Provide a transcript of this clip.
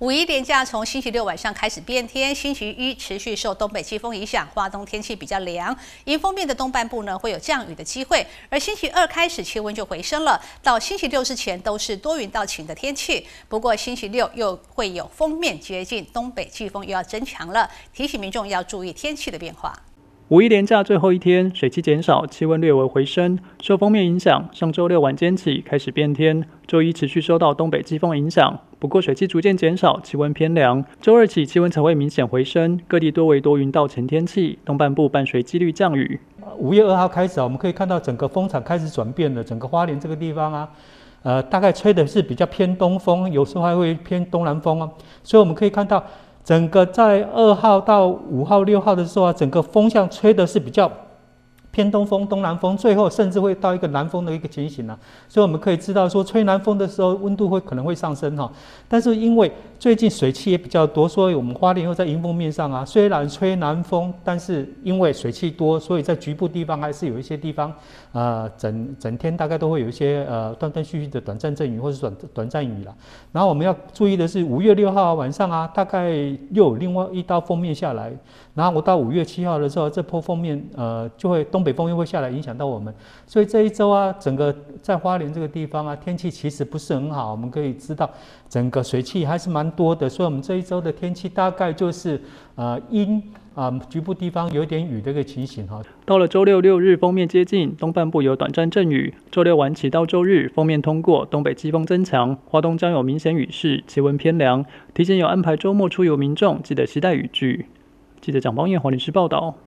五一连假从星期六晚上开始变天，星期一持续受东北季风影响，华东天气比较凉，迎风面的东半部呢会有降雨的机会，而星期二开始气温就回升了，到星期六之前都是多云到晴的天气。不过星期六又会有风面接近，东北季风又要增强了，提醒民众要注意天气的变化。五一连假最后一天，水汽减少，气温略微回升。受封面影响，上周六晚间起开始变天，周一持续受到东北季风影响。不过水汽逐渐减少，气温偏凉。周二起气温才会明显回升，各地多为多云到晴天气，东半部伴随几率降雨。五月二号开始啊，我们可以看到整个风场开始转变了，整个花莲这个地方啊，呃，大概吹的是比较偏东风，有时候还会偏东南风啊，所以我们可以看到。整个在二号到五号、六号的时候啊，整个风向吹的是比较。偏东风、东南风，最后甚至会到一个南风的一个情形呢。所以我们可以知道说，吹南风的时候，温度会可能会上升哈。但是因为最近水汽也比较多，所以我们花莲又在迎风面上啊。虽然吹南风，但是因为水汽多，所以在局部地方还是有一些地方，呃，整整天大概都会有一些呃断断续续的短暂阵雨或者短短暂雨了。然后我们要注意的是，五月六号晚上啊，大概又有另外一道封面下来。然后我到五月七号的时候，这波封面呃就会东。东北风又会下来影响到我们，所以这一周啊，整个在花莲这个地方啊，天气其实不是很好。我们可以知道，整个水汽还是蛮多的，所以我们这一周的天气大概就是呃阴啊，局部地方有点雨的一个情形哈。到了周六六日，封面接近东半部有短暂阵雨。周六晚起到周日，封面通过，东北季风增强，华东将有明显雨势，气温偏凉。提前有安排周末出游民众，记得携带雨具。记者蒋邦彦华律师报道。